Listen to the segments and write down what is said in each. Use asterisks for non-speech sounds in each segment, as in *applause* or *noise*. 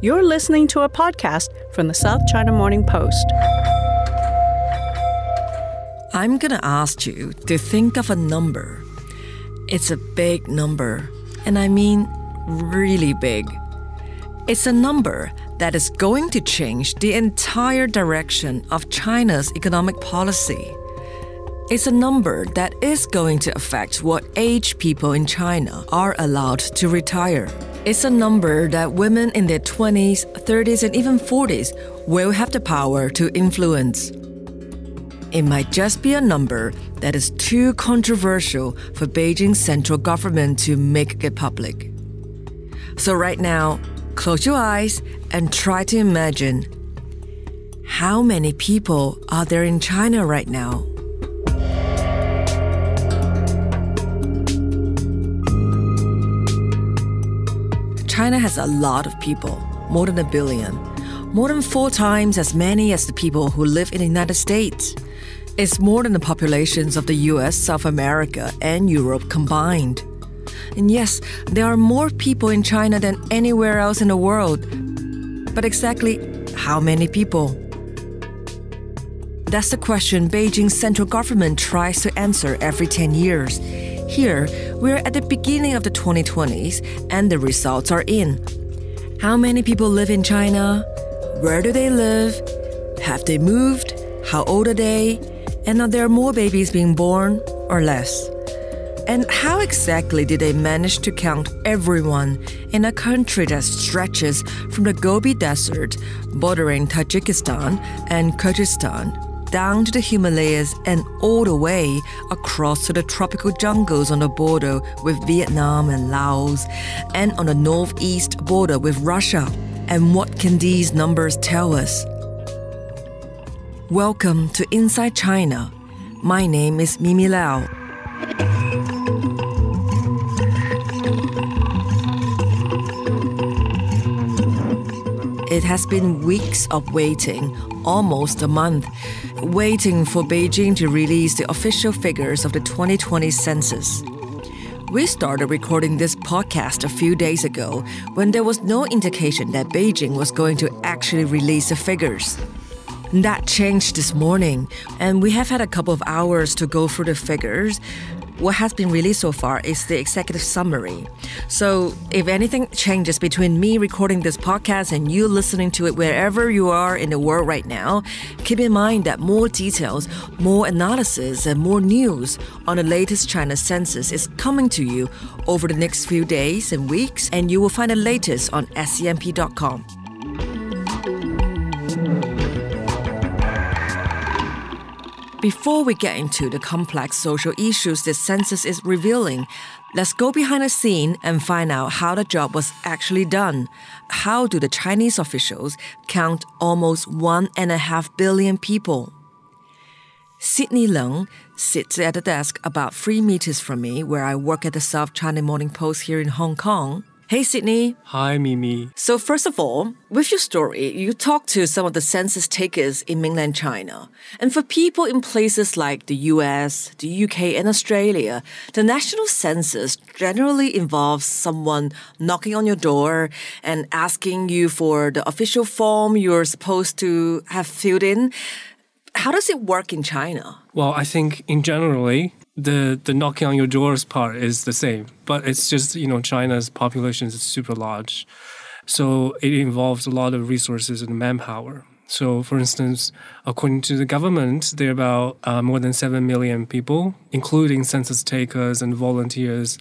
You're listening to a podcast from the South China Morning Post. I'm going to ask you to think of a number. It's a big number, and I mean really big. It's a number that is going to change the entire direction of China's economic policy. It's a number that is going to affect what age people in China are allowed to retire. It's a number that women in their 20s, 30s, and even 40s will have the power to influence. It might just be a number that is too controversial for Beijing's central government to make it public. So, right now, close your eyes and try to imagine how many people are there in China right now? China has a lot of people, more than a billion, more than four times as many as the people who live in the United States. It's more than the populations of the US, South America, and Europe combined. And yes, there are more people in China than anywhere else in the world. But exactly how many people? That's the question Beijing's central government tries to answer every 10 years. Here, we're at the beginning of the 2020s and the results are in. How many people live in China? Where do they live? Have they moved? How old are they? And are there more babies being born or less? And how exactly did they manage to count everyone in a country that stretches from the Gobi Desert, bordering Tajikistan and Kyrgyzstan, down to the Himalayas and all the way across to the tropical jungles on the border with Vietnam and Laos, and on the northeast border with Russia. And what can these numbers tell us? Welcome to Inside China. My name is Mimi Lau. It has been weeks of waiting, almost a month, waiting for Beijing to release the official figures of the 2020 census. We started recording this podcast a few days ago when there was no indication that Beijing was going to actually release the figures. That changed this morning, and we have had a couple of hours to go through the figures. What has been released so far is the executive summary. So, if anything changes between me recording this podcast and you listening to it wherever you are in the world right now, keep in mind that more details, more analysis, and more news on the latest China census is coming to you over the next few days and weeks, and you will find the latest on scmp.com. Before we get into the complex social issues this census is revealing, let's go behind the scene and find out how the job was actually done. How do the Chinese officials count almost one and a half billion people? Sidney Leng sits at a desk about three meters from me, where I work at the South China Morning Post here in Hong Kong. Hey, Sidney. Hi, Mimi. So, first of all, with your story, you talked to some of the census takers in mainland China. And for people in places like the US, the UK, and Australia, the national census generally involves someone knocking on your door and asking you for the official form you're supposed to have filled in. How does it work in China? Well, I think in generally, the the knocking on your doors part is the same, but it's just you know China's population is super large, so it involves a lot of resources and manpower. So, for instance, according to the government, there are about uh, more than seven million people, including census takers and volunteers,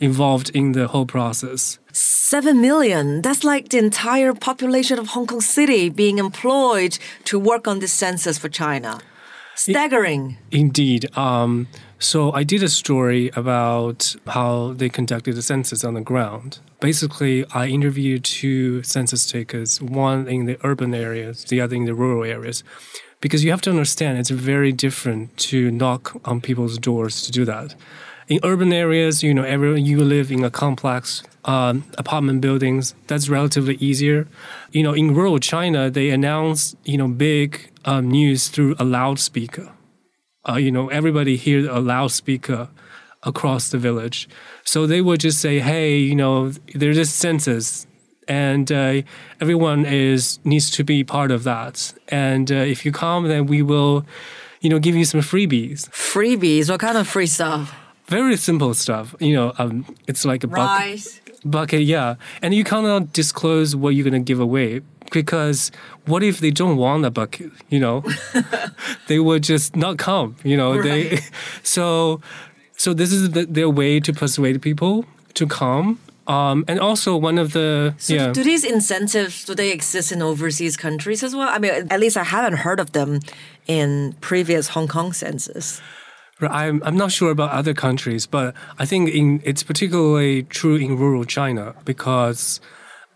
involved in the whole process. Seven million. That's like the entire population of Hong Kong City being employed to work on this census for China. Staggering. Indeed. Um, so I did a story about how they conducted the census on the ground. Basically, I interviewed two census takers, one in the urban areas, the other in the rural areas. Because you have to understand, it's very different to knock on people's doors to do that. In urban areas, you know, everyone you live in a complex um, apartment buildings. That's relatively easier. You know, in rural China, they announce you know big um, news through a loudspeaker uh, you know, everybody hears a loudspeaker across the village. So they would just say, hey, you know, there's a census and uh, everyone is needs to be part of that. And uh, if you come, then we will, you know, give you some freebies. Freebies? What kind of free stuff? Very simple stuff. You know, um, it's like a bucket, Rice. bucket, yeah. And you cannot disclose what you're gonna give away because what if they don't want a bucket? You know, *laughs* they would just not come. You know, they. *laughs* So, so this is the, their way to persuade people to come. Um, and also one of the So yeah. do these incentives do they exist in overseas countries as well? I mean, at least I haven't heard of them in previous Hong Kong census. I'm, I'm not sure about other countries, but I think in, it's particularly true in rural China because,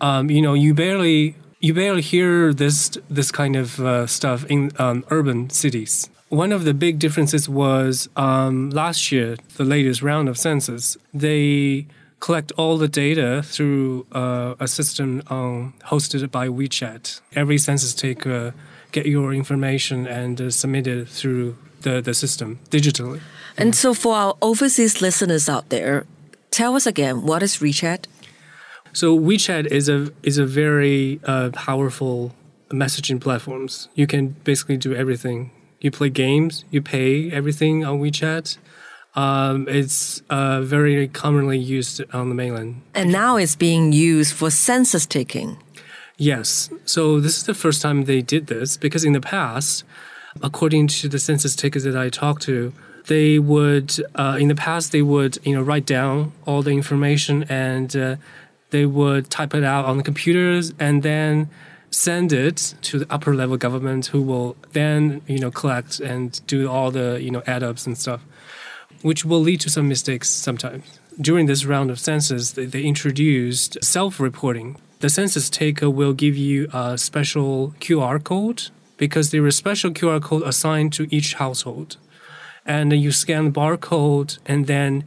um, you know, you barely you barely hear this this kind of uh, stuff in um, urban cities. One of the big differences was um, last year, the latest round of census, they collect all the data through uh, a system um, hosted by WeChat. Every census taker get your information and uh, submit it through the, the system digitally. And so for our overseas listeners out there, tell us again, what is WeChat? So WeChat is a is a very uh, powerful messaging platforms. You can basically do everything. You play games, you pay everything on WeChat. Um, it's uh, very commonly used on the mainland. And now it's being used for census taking. Yes. So this is the first time they did this because in the past, according to the census takers that I talked to, they would uh, in the past they would you know write down all the information and uh, they would type it out on the computers and then send it to the upper level government who will then you know collect and do all the you know add ups and stuff which will lead to some mistakes sometimes. During this round of census, they, they introduced self reporting. The census taker will give you a special QR code because there is a special QR code assigned to each household. And you scan the barcode and then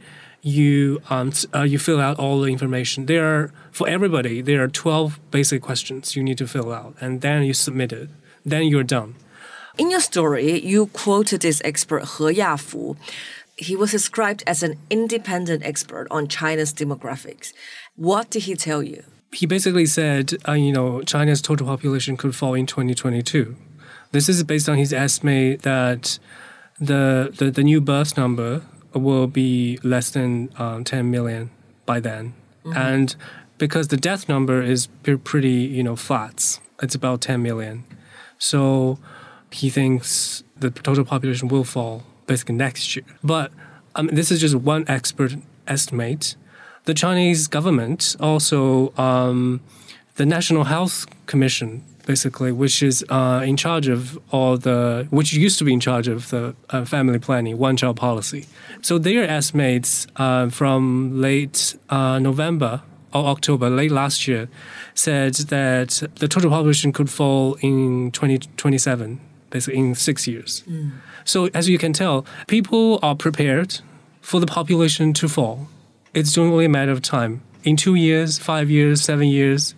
you um, uh, you fill out all the information. There are for everybody. There are twelve basic questions you need to fill out, and then you submit it. Then you're done. In your story, you quoted this expert He Yafu. He was described as an independent expert on China's demographics. What did he tell you? he basically said, uh, you know, China's total population could fall in 2022. This is based on his estimate that the the, the new birth number will be less than um, 10 million by then, and because the death number is pretty, you know, flat, it's about 10 million. So he thinks the total population will fall basically next year. But um, this is just one expert estimate. The Chinese government also, um, the National Health Commission, basically, which is uh, in charge of all the, which used to be in charge of the uh, family planning, one child policy. So their estimates uh, from late uh, November or October, late last year, said that the total population could fall in 2027, basically in six years. So as you can tell, people are prepared for the population to fall. It's only a matter of time. In two years, five years, seven years,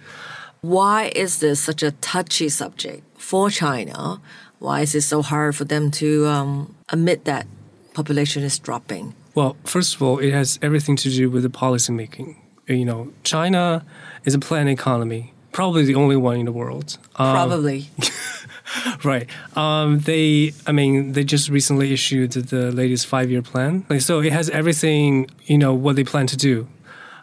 Why is this such a touchy subject for China? Why is it so hard for them to um, admit that population is dropping? Well, first of all, it has everything to do with the policy making. You know, China is a planned economy, probably the only one in the world. Um, Probably. *laughs* Right. Um, they, I mean, they just recently issued the latest five-year plan. Like, so it has everything, you know, what they plan to do,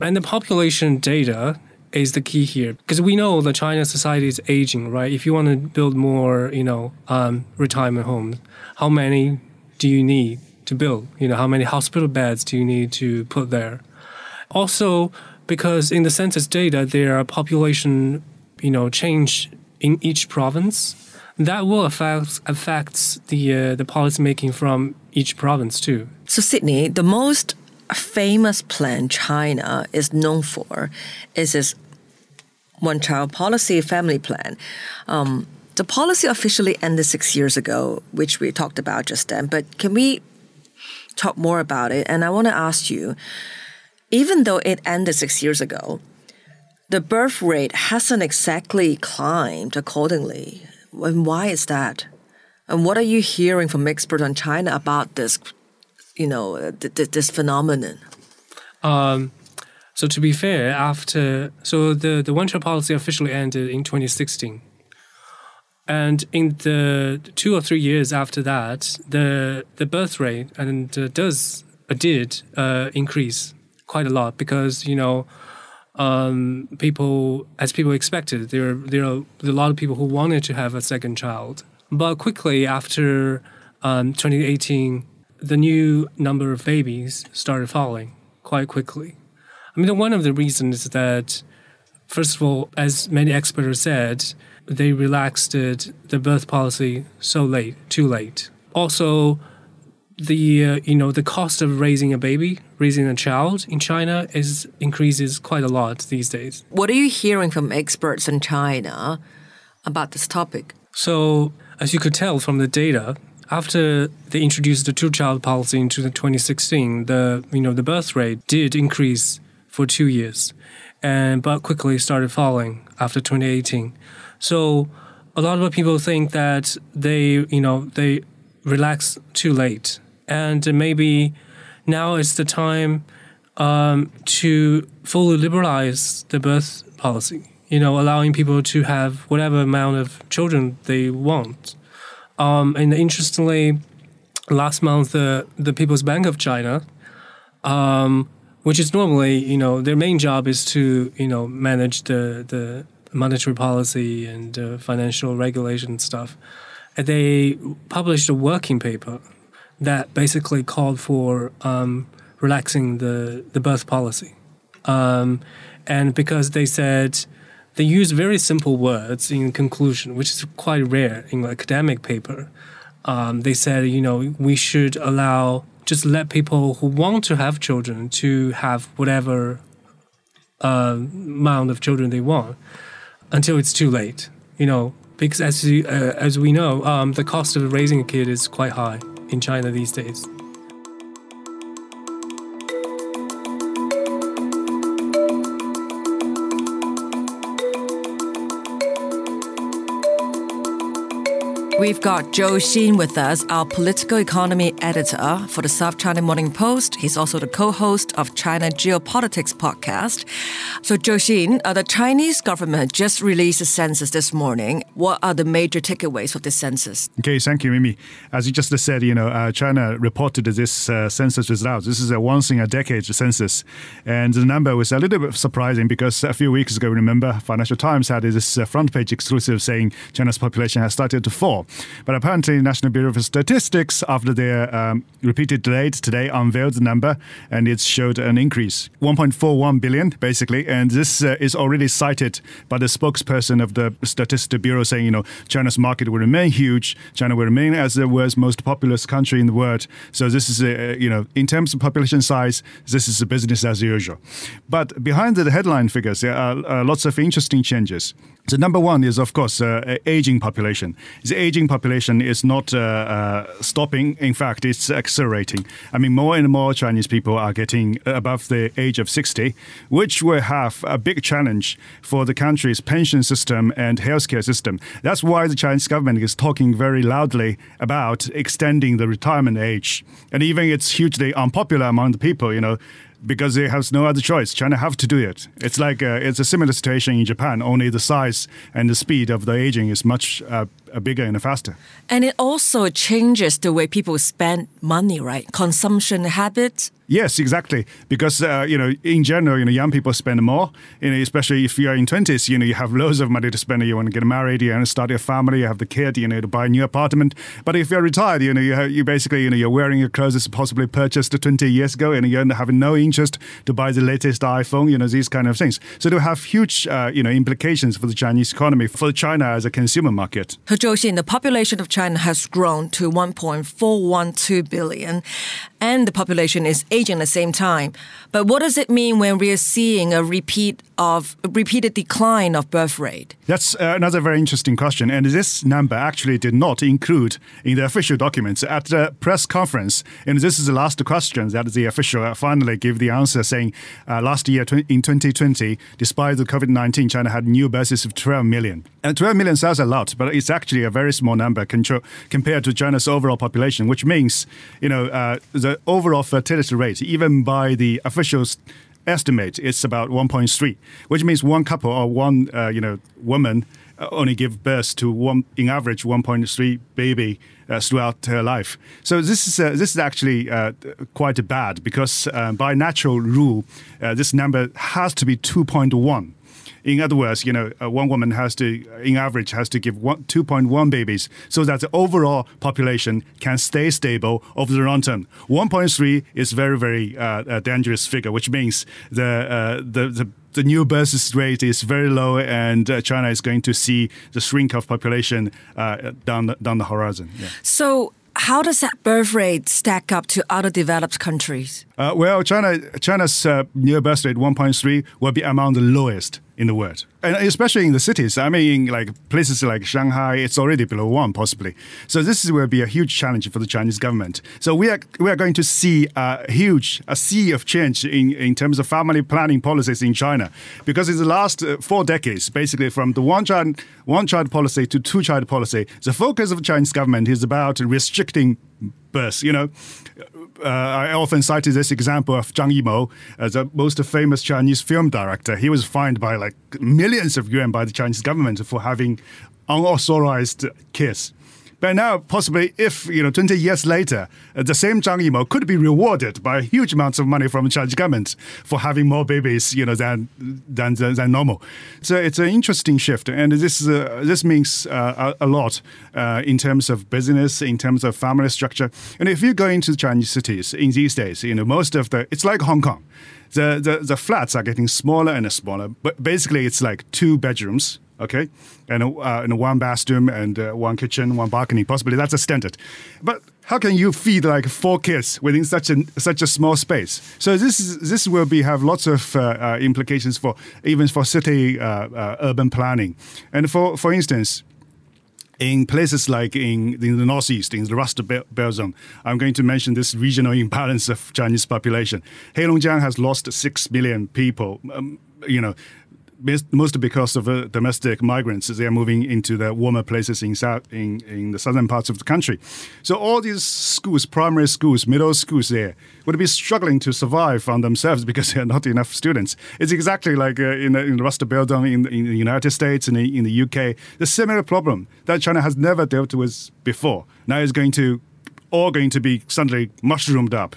and the population data is the key here because we know that China society is aging. Right. If you want to build more, you know, um, retirement homes, how many do you need to build? You know, how many hospital beds do you need to put there? Also, because in the census data, there are population, you know, change in each province. That will affect affects the uh, the policy making from each province too. So, Sidney, the most famous plan China is known for is its one child policy family plan. Um, the policy officially ended six years ago, which we talked about just then. But can we talk more about it? And I want to ask you even though it ended six years ago, the birth rate hasn't exactly climbed accordingly. And why is that? And what are you hearing from experts on China about this, you know, th- th- this phenomenon? So to be fair, after so the the one child policy officially ended in 2016, and in the two or three years after that, the the birth rate and uh, does uh, did uh, increase quite a lot because you know um, people as people expected there there are a lot of people who wanted to have a second child, but quickly after um, 2018, the new number of babies started falling quite quickly. I mean, one of the reasons is that first of all, as many experts said they relaxed the birth policy so late, too late. Also, the uh, you know the cost of raising a baby, raising a child in China is increases quite a lot these days. What are you hearing from experts in China about this topic? So, as you could tell from the data, after they introduced the two-child policy in 2016, the you know the birth rate did increase for two years, and but quickly started falling after 2018. So a lot of people think that they, you know, they relax too late, and maybe now is the time um, to fully liberalize the birth policy. You know, allowing people to have whatever amount of children they want. Um, and interestingly, last month the the People's Bank of China, um, which is normally you know their main job is to you know manage the the monetary policy and uh, financial regulation stuff, they published a working paper that basically called for um, relaxing the, the birth policy. Um, and because they said they use very simple words in conclusion, which is quite rare in academic paper. Um, they said, you know, we should allow, just let people who want to have children to have whatever uh, amount of children they want until it's too late. You know, because as you, uh, as we know, um, the cost of raising a kid is quite high in China these days. We've got Zhou Xin with us, our political economy editor for the South China Morning Post. He's also the co-host of China Geopolitics podcast. So, Xin, uh, the Chinese government just released a census this morning. What are the major takeaways of this census? Okay, thank you, Mimi. As you just said, you know, uh, China reported this uh, census results. This is a once in a decade census, and the number was a little bit surprising because a few weeks ago, remember, Financial Times had this uh, front page exclusive saying China's population has started to fall. But apparently, the National Bureau of Statistics, after their um, repeated delays today, unveiled the number and it showed an increase 1.41 billion, basically. And this uh, is already cited by the spokesperson of the Statistics Bureau saying, you know, China's market will remain huge. China will remain as the world's most populous country in the world. So this is, a, you know, in terms of population size, this is a business as usual. But behind the headline figures, there are uh, lots of interesting changes. So number one is, of course, uh, aging population. The aging population is not uh, uh, stopping. In fact, it's accelerating. I mean, more and more Chinese people are getting above the age of 60, which will have a big challenge for the country's pension system and healthcare system. That's why the Chinese government is talking very loudly about extending the retirement age. And even it's hugely unpopular among the people, you know, because they have no other choice. China have to do it. It's like uh, it's a similar situation in Japan. Only the size and the speed of the aging is much uh, bigger and faster. And it also changes the way people spend money, right? Consumption habits. Yes, exactly. Because uh, you know, in general, you know, young people spend more. You know, especially if you are in twenties, you know, you have loads of money to spend. You want to get married, you want to start your family, you have the kid, you know, to buy a new apartment. But if you're retired, you know, you, have, you basically, you know, you're wearing your clothes possibly purchased 20 years ago, and you're having no interest to buy the latest iPhone. You know, these kind of things. So they have huge, uh, you know, implications for the Chinese economy, for China as a consumer market. Zhou Xin, the population of China has grown to 1.412 billion, and the population is aging at the same time. But what does it mean when we are seeing a repeat of a repeated decline of birth rate? That's uh, another very interesting question, and this number actually did not include in the official documents at the press conference. And this is the last question that the official finally gave the answer, saying uh, last year in 2020, despite the COVID 19, China had new births of 12 million. And 12 million sounds a lot, but it's actually a very small number compared to China's overall population, which means, you know, uh, overall fertility rate, even by the official estimate it's about 1.3, which means one couple or one uh, you know woman uh, only give birth to one in average 1.3 baby uh, throughout her life. So this is uh, this is actually uh, quite bad because uh, by natural rule, uh, this number has to be 2.1. In other words, you know, uh, one woman has to, in average, has to give one, 2.1 babies so that the overall population can stay stable over the long term. 1.3 is very, very uh, a dangerous figure, which means the, uh, the, the the new birth rate is very low, and uh, China is going to see the shrink of population uh, down the, down the horizon. Yeah. So, how does that birth rate stack up to other developed countries? Uh, well, China China's uh, new birth rate 1.3 will be among the lowest in the world, and especially in the cities. I mean, like places like Shanghai, it's already below one, possibly. So this will be a huge challenge for the Chinese government. So we are we are going to see a huge a sea of change in in terms of family planning policies in China, because in the last uh, four decades, basically from the one child one child policy to two child policy, the focus of the Chinese government is about restricting births. You know, uh, I often cited this example of Zhang Yimou, as the most famous Chinese film director. He was fined by like millions of yuan by the Chinese government for having unauthorized kiss. But now, possibly, if you know, 20 years later, uh, the same Zhang Yimou could be rewarded by huge amounts of money from the Chinese government for having more babies, you know, than than than, than normal. So it's an interesting shift, and this uh, this means uh, a, lot uh, in terms of business, in terms of family structure. And if you go into Chinese cities in these days, you know, most of the it's like Hong Kong. The, the, the flats are getting smaller and smaller, but basically it's like two bedrooms, okay, and uh, one bathroom and uh, one kitchen, one balcony. Possibly that's a standard. But how can you feed like four kids within such a such a small space? So this is this will be have lots of uh, uh implications for even for city uh, uh, urban planning, and for for instance. In places like in, in the northeast, in the Rust Belt zone, I'm going to mention this regional imbalance of Chinese population. Heilongjiang has lost six million people. Um, you know, mostly because of uh, domestic migrants. They are moving into the warmer places in, south, in, in the southern parts of the country. So all these schools, primary schools, middle schools there, would be struggling to survive on themselves because *laughs* there are not enough students. It's exactly like uh, in, the, in the Rust Belt in, in the United States and in, in the UK. The similar problem that China has never dealt with before. Now is going to all going to be suddenly mushroomed up.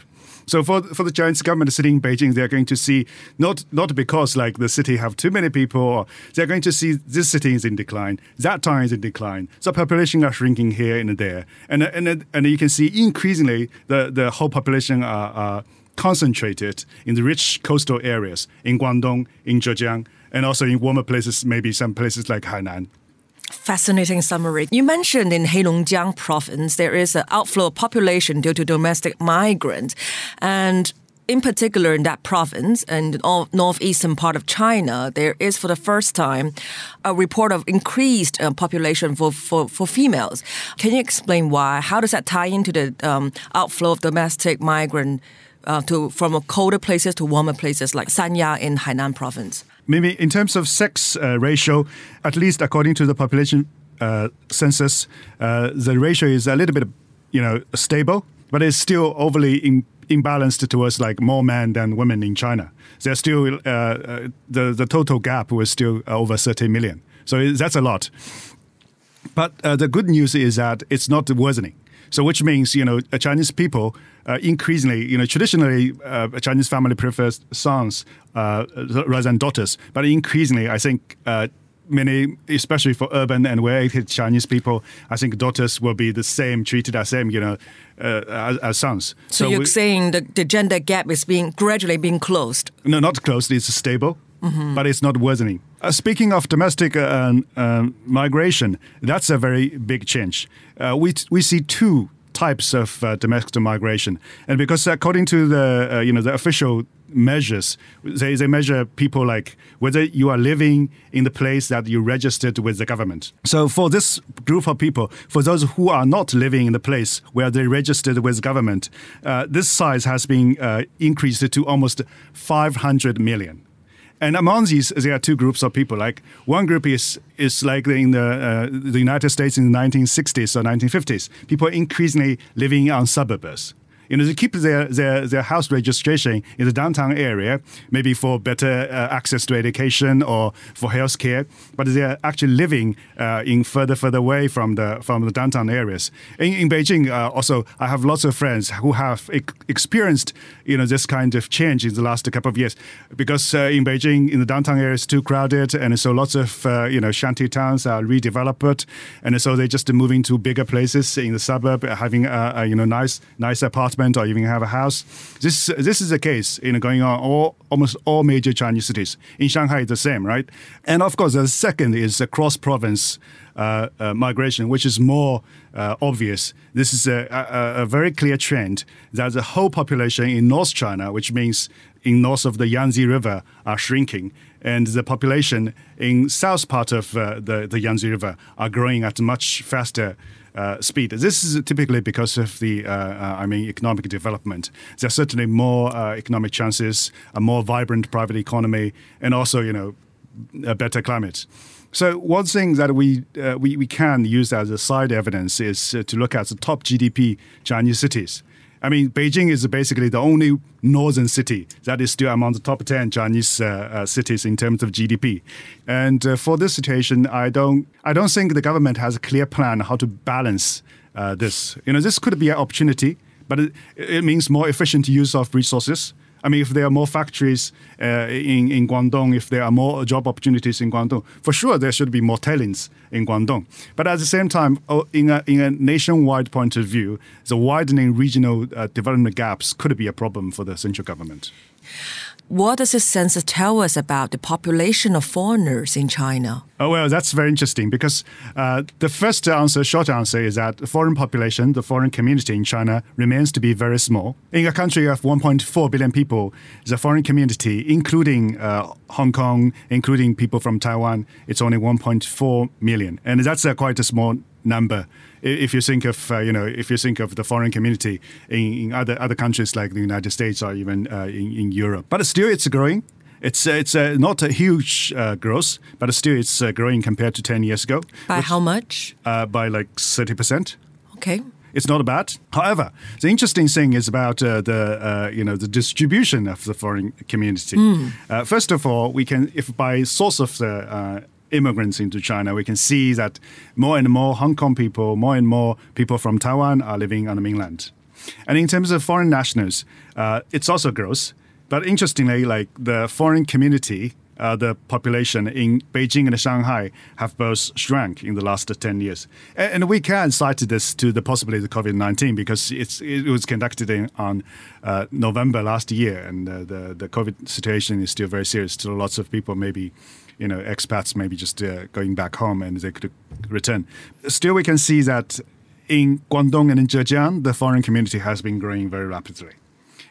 So for for the Chinese government sitting in Beijing, they're going to see not not because like the city have too many people, they're going to see this city is in decline, that town is in decline, so population are shrinking here and there, and and and you can see increasingly the the whole population are, are concentrated in the rich coastal areas in Guangdong, in Zhejiang, and also in warmer places, maybe some places like Hainan. Fascinating summary. You mentioned in Heilongjiang province there is an outflow of population due to domestic migrants, and in particular in that province and the northeastern part of China, there is for the first time a report of increased uh, population for, for, for, females. Can you explain why? How does that tie into the um, outflow of domestic migrant uh, to from colder places to warmer places like Sanya in Hainan province? Maybe in terms of sex uh, ratio, at least according to the population uh, census, uh, the ratio is a little bit, you know, stable, but it's still overly imbalanced towards like more men than women in China. There's still uh, uh, the the total gap was still over 30 million. So that's a lot. But uh, the good news is that it's not worsening. So, which means you know, Chinese people uh, increasingly, you know, traditionally uh, a Chinese family prefers sons uh, rather than daughters, but increasingly, I think. Uh, many, especially for urban and well-educated Chinese people, I think daughters will be the same, treated as same, you know, uh, as, as, sons. So, so you're we, saying the, the gender gap is being gradually being closed? No, not closed. It's stable. Mm-hmm. but it's not worsening. Uh, speaking of domestic uh, uh, migration, that's a very big change. Uh, we we see two types of uh, domestic migration, and because according to the uh, you know the official measures, they, they measure people like whether you are living in the place that you registered with the government. So for this group of people, for those who are not living in the place where they registered with government, this size has been increased to almost 500 million. And among these, there are two groups of people. Like one group is is like in the uh, the United States in the 1960s or 1950s. People increasingly living on suburbs. You know, they keep their, their, their house registration in the downtown area, maybe for better uh, access to education or for healthcare, but they're actually living uh, in further, further away from the from the downtown areas. In, in Beijing, uh, also, I have lots of friends who have experienced, you know, this kind of change in the last couple of years, because uh, in Beijing, in the downtown area, it's too crowded, and so lots of, uh, you know, shanty towns are redeveloped, and so they're just moving to bigger places in the suburb, having a you know nice nice or even have a house. This this is the case you know going on all almost all major Chinese cities. In Shanghai, it's the same, right? And of course, the second is the cross province. Uh, uh, migration, which is more uh, obvious. This is a, a, a, very clear trend that the whole population in North China, which means in north of the Yangtze River, are shrinking and the population in south part of uh, the, the Yangtze River are growing at much faster uh, speed. This is typically because of the, uh, uh I mean, economic development. There are certainly more uh, economic chances, a more vibrant private economy, and also, you know, a better climate. So one thing that we, uh, we, we can use as a side evidence is to look at the top GDP Chinese cities. I mean, Beijing is basically the only northern city that is still among the top 10 Chinese uh, uh, cities in terms of GDP. And uh, for this situation, I don't, I don't think the government has a clear plan how to balance uh, this. You know, this could be an opportunity, but it, it means more efficient use of resources I mean, if there are more factories uh, in, in Guangdong, if there are more job opportunities in Guangdong, for sure there should be more talents in Guangdong. But at the same time, oh, in a, in a nationwide point of view, the widening regional uh, development gaps could be a problem for the central government. What does the census tell us about the population of foreigners in China? Oh, well, that's very interesting because uh, the first answer, short answer, is that the foreign population, the foreign community in China, remains to be very small. In a country of 1.4 billion people, the foreign community, including uh, Hong Kong, including people from Taiwan, it's only 1.4 million. And that's uh, quite a small number if you think of uh, you know if you think of the foreign community in, in other other countries like the United States or even uh, in, in Europe. But still, it's growing. It's uh, it's uh, not a huge uh, growth, but still it's uh, growing compared to ten years ago. By which, how much? by like thirty percent. Okay. It's not bad. However, the interesting thing is about the you know the distribution of the foreign community. Mm. first of all, we can if by source of the immigrants into China, we can see that more and more Hong Kong people, more and more people from Taiwan are living on the mainland. And in terms of foreign nationals, uh, it's also grows. But interestingly, like the foreign community, uh, the population in Beijing and Shanghai have both shrunk in the last 10 years. And, and we can cite this to the possibility of COVID 19 because it was conducted in, on uh, November last year, and uh, the, the COVID situation is still very serious. Still, lots of people maybe you know, expats maybe just uh, going back home and they could return. Still, we can see that in Guangdong and in Zhejiang, the foreign community has been growing very rapidly.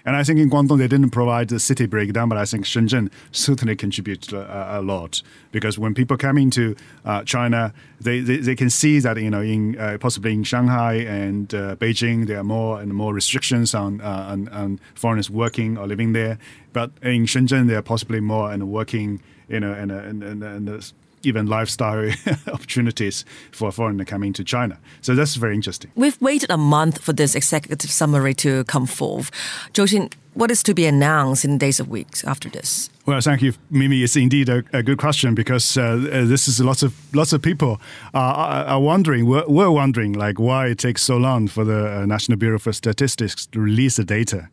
And I think in Guangdong, they didn't provide the city breakdown, but I think Shenzhen certainly contributes a, a lot because when people come into uh, China, they, they, they, can see that, you know, in uh, possibly in Shanghai and uh, Beijing, there are more and more restrictions on, uh, on, on, foreigners working or living there. But in Shenzhen, there are possibly more and working you know, and, and, and, and even lifestyle *laughs* opportunities for foreigners coming to China. So that's very interesting. We've waited a month for this executive summary to come forth. Zhou what is to be announced in days or weeks after this? Well, thank you, Mimi. It's indeed a, a good question because uh, uh this is lots of lots of people are, are wondering. We're, we're, wondering like why it takes so long for the uh, National Bureau for Statistics to release the data.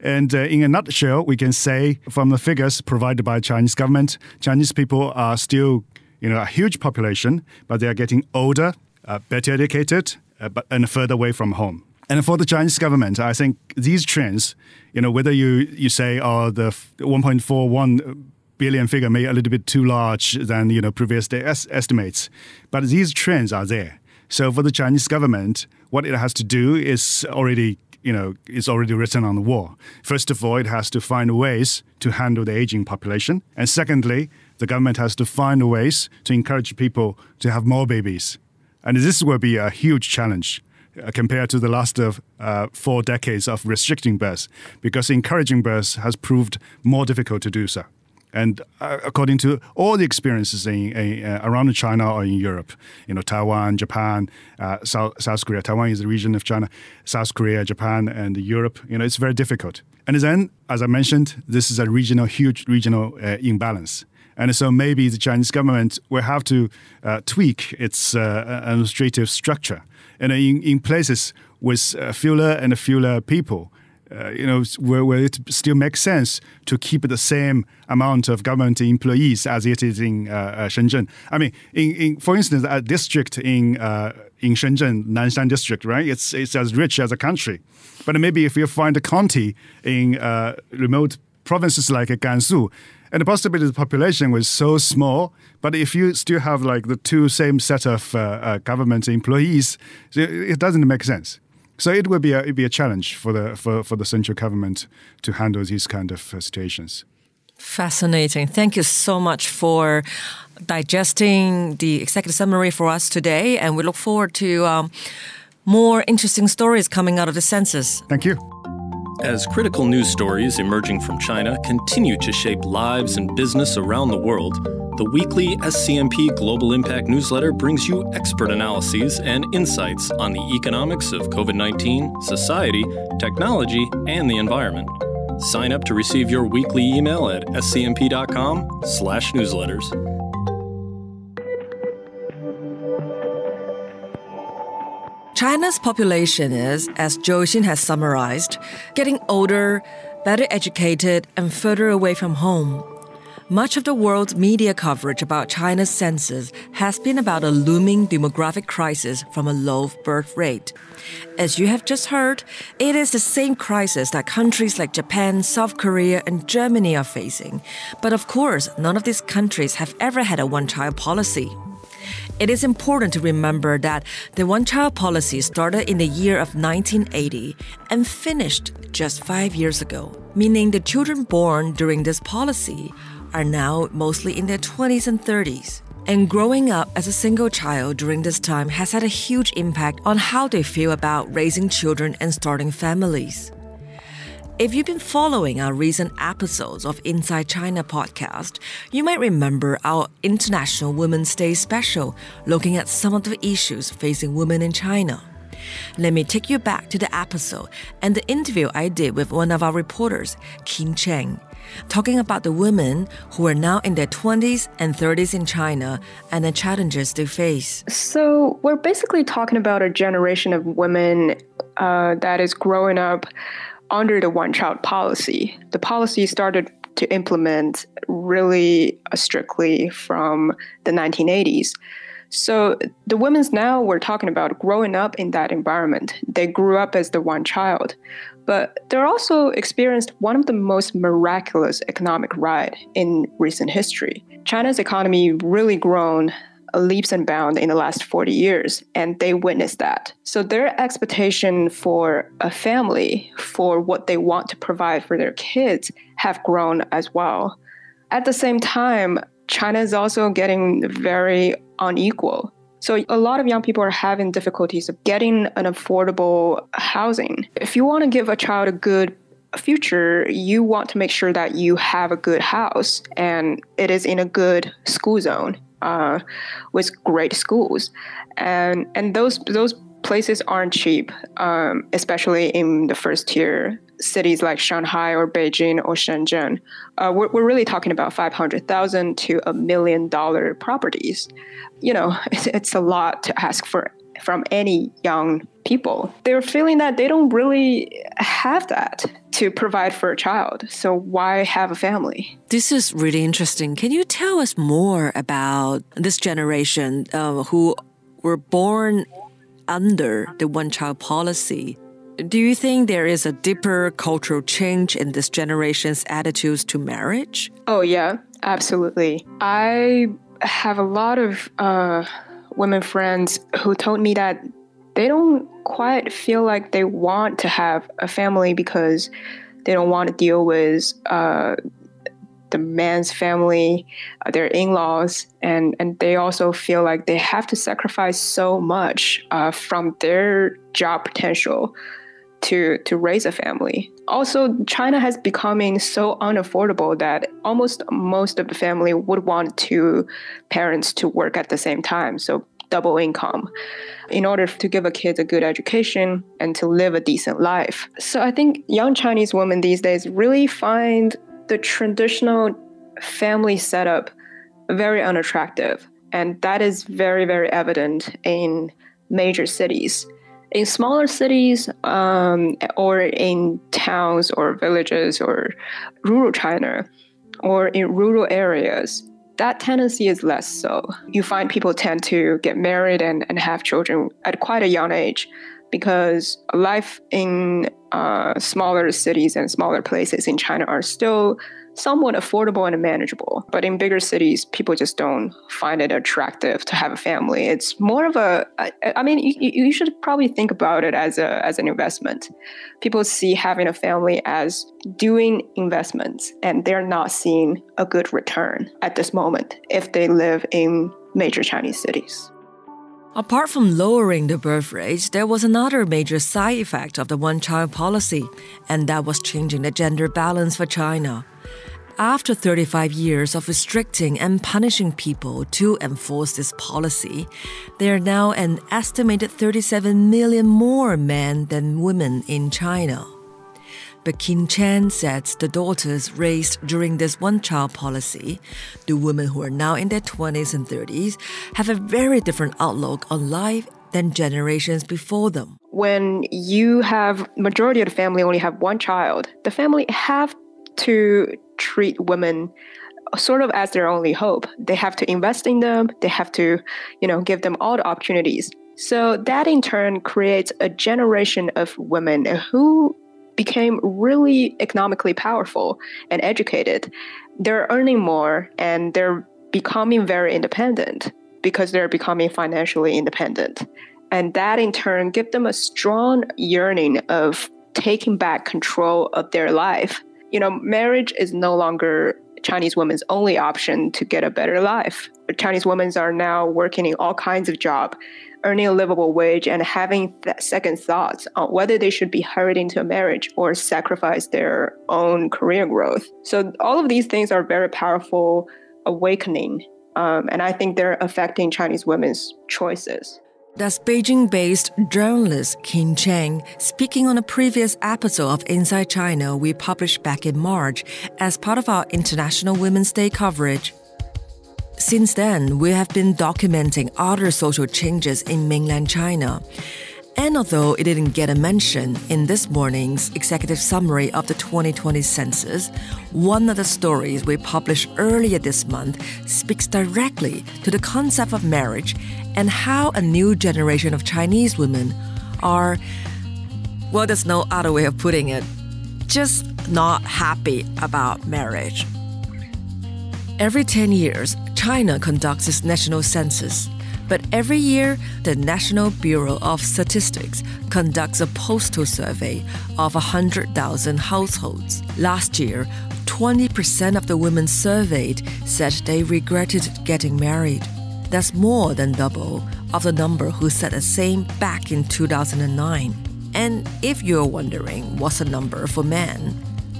And uh, in a nutshell, we can say from the figures provided by Chinese government, Chinese people are still, you know, a huge population, but they are getting older, uh, better educated, uh, but, and further away from home. And for the Chinese government, I think these trends, you know, whether you, you say, oh, the 1.41 billion figure may a little bit too large than, you know, previous estimates, but these trends are there. So for the Chinese government, what it has to do is already you know, is already written on the wall. First of all, it has to find ways to handle the aging population. And secondly, the government has to find ways to encourage people to have more babies. And this will be a huge challenge uh, compared to the last of uh, four decades of restricting births, because encouraging births has proved more difficult to do so. And uh, according to all the experiences in, in uh, around China or in Europe, you know, Taiwan, Japan, uh, South, South Korea. Taiwan is a region of China. South Korea, Japan, and Europe. You know, it's very difficult. And then, as I mentioned, this is a regional, huge regional imbalance. And so maybe the Chinese government will have to uh, tweak its uh, administrative structure. And in, in places with fewer and fewer people, uh, you know, where, where, it still makes sense to keep the same amount of government employees as it is in uh, uh, Shenzhen. I mean, in, in, for instance, a district in uh, in Shenzhen, Nanshan district, right? It's it's as rich as a country, but maybe if you find a county in uh, remote provinces like Gansu, and the possibility the population was so small, but if you still have like the two same set of uh, government employees, it doesn't make sense. So it will be a, be a challenge for the for, for the central government to handle these kind of uh, situations. Fascinating. Thank you so much for digesting the executive summary for us today, and we look forward to um, more interesting stories coming out of the census. Thank you. As critical news stories emerging from China continue to shape lives and business around the world, the weekly SCMP Global Impact newsletter brings you expert analyses and insights on the economics of COVID 19, society, technology, and the environment. Sign up to receive your weekly email at scmp.com/newsletters. China's population is, as Zhou Xin has summarized, getting older, better educated, and further away from home. Much of the world's media coverage about China's census has been about a looming demographic crisis from a low birth rate. As you have just heard, it is the same crisis that countries like Japan, South Korea, and Germany are facing. But of course, none of these countries have ever had a one child policy. It is important to remember that the one child policy started in the year of 1980 and finished just five years ago, meaning the children born during this policy are now mostly in their 20s and 30s. And growing up as a single child during this time has had a huge impact on how they feel about raising children and starting families. If you've been following our recent episodes of Inside China podcast, you might remember our International Women's Day special looking at some of the issues facing women in China. Let me take you back to the episode and the interview I did with one of our reporters, Qin Chen talking about the women who are now in their 20s and 30s in China and the challenges they face. So, we're basically talking about a generation of women uh, that is growing up under the one child policy. The policy started to implement really uh, strictly from the 1980s. So the women's now we're talking about growing up in that environment. They grew up as the one child but they're also experienced one of the most miraculous economic ride in recent history. China's economy really grown leaps and bounds in the last 40 years, and they witnessed that. So their expectation for a family, for what they want to provide for their kids, have grown as well. At the same time, China is also getting very unequal. So a lot of young people are having difficulties of getting an affordable housing. If you want to give a child a good future, you want to make sure that you have a good house and it is in a good school zone uh, with great schools, and and those those places aren't cheap, um, especially in the first tier cities like Shanghai or Beijing or Shenzhen. Uh, we're, we're really talking about 500,000 to a million dollar properties. You know, *laughs* it's, it's a lot to ask for from any young people. They're feeling that they don't really have that to provide for a child. So why have a family? This is really interesting. Can you tell us more about this generation uh, who were born under the one child policy? Do you think there is a deeper cultural change in this generation's attitudes to marriage? Oh, yeah, absolutely. I have a lot of uh, women friends who told me that they don't quite feel like they want to have a family because they don't want to deal with uh, the man's family, uh, their in-laws, and and they also feel like they have to sacrifice so much uh, from their job potential to to raise a family. Also, China has becoming so unaffordable that almost most of the family would want two parents to work at the same time. So double income in order to give a kid a good education and to live a decent life. So I think young Chinese women these days really find the traditional family setup very unattractive. And that is very, very evident in major cities. In smaller cities um, or in towns or villages or rural China or in rural areas, that tendency is less so. You find people tend to get married and, and have children at quite a young age because life in uh, smaller cities and smaller places in China are still somewhat affordable and manageable. But in bigger cities, people just don't find it attractive to have a family. It's more of a, I mean, you, you should probably think about it as a as an investment. People see having a family as doing investments, and they're not seeing a good return at this moment if they live in major Chinese cities. Apart from lowering the birth rate, there was another major side effect of the one child policy, and that was changing the gender balance for China. After 35 years of restricting and punishing people to enforce this policy, there are now an estimated 37 million more men than women in China. But Chen said the daughters raised during this one child policy, the women who are now in their 20s and 30s, have a very different outlook on life than generations before them. When you have majority of the family only have one child, the family have to treat women sort of as their only hope. They have to invest in them, they have to, you know, give them all the opportunities. So that in turn creates a generation of women who became really economically powerful and educated. They're earning more and they're becoming very independent because they're becoming financially independent. And that in turn give them a strong yearning of taking back control of their life you know, marriage is no longer Chinese women's only option to get a better life. Chinese women are now working in all kinds of jobs, earning a livable wage, and having second thoughts on whether they should be hurried into a marriage or sacrifice their own career growth. So all of these things are very powerful awakening, um, and I think they're affecting Chinese women's choices. That's Beijing based journalist Qin Chen speaking on a previous episode of Inside China we published back in March as part of our International Women's Day coverage. Since then, we have been documenting other social changes in mainland China. And although it didn't get a mention in this morning's executive summary of the 2020 census, one of the stories we published earlier this month speaks directly to the concept of marriage and how a new generation of Chinese women are, well, there's no other way of putting it, just not happy about marriage. Every 10 years, China conducts its national census. But every year, the National Bureau of Statistics conducts a postal survey of 100,000 households. Last year, 20% of the women surveyed said they regretted getting married. That's more than double of the number who said the same back in 2009. And if you're wondering what's the number for men,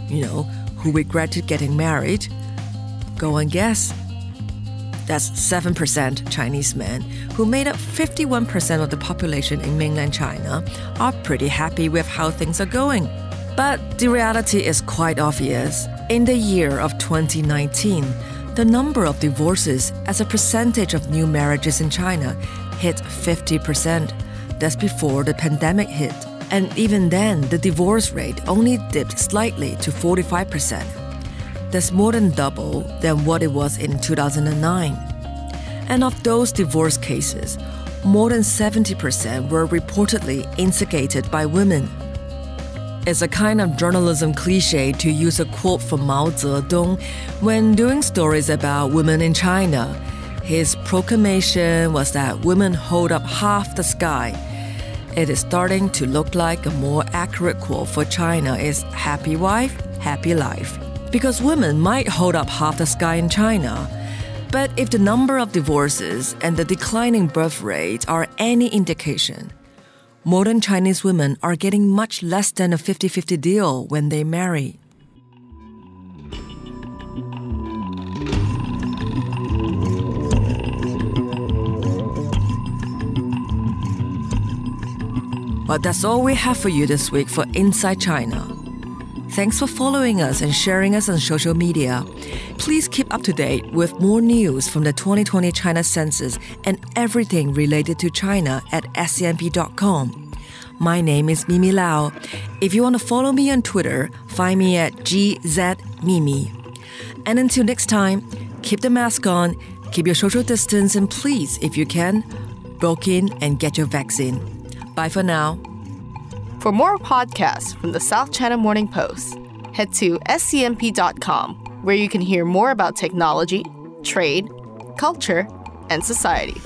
you know, who regretted getting married, go and guess. That's 7% Chinese men, who made up 51% of the population in mainland China, are pretty happy with how things are going. But the reality is quite obvious. In the year of 2019, the number of divorces as a percentage of new marriages in China hit 50%. That's before the pandemic hit. And even then, the divorce rate only dipped slightly to 45%. That's more than double than what it was in 2009. And of those divorce cases, more than 70% were reportedly instigated by women. It's a kind of journalism cliche to use a quote from Mao Zedong when doing stories about women in China. His proclamation was that women hold up half the sky. It is starting to look like a more accurate quote for China is happy wife, happy life because women might hold up half the sky in China. But if the number of divorces and the declining birth rate are any indication, modern Chinese women are getting much less than a 50 50 deal when they marry. But that's all we have for you this week for Inside China. Thanks for following us and sharing us on social media. Please keep up to date with more news from the 2020 China census and everything related to China at scmp.com. My name is Mimi Lau. If you want to follow me on Twitter, find me at GZMimi. And until next time, keep the mask on, keep your social distance, and please, if you can, book in and get your vaccine. Bye for now. For more podcasts from the South China Morning Post, head to scmp.com, where you can hear more about technology, trade, culture, and society.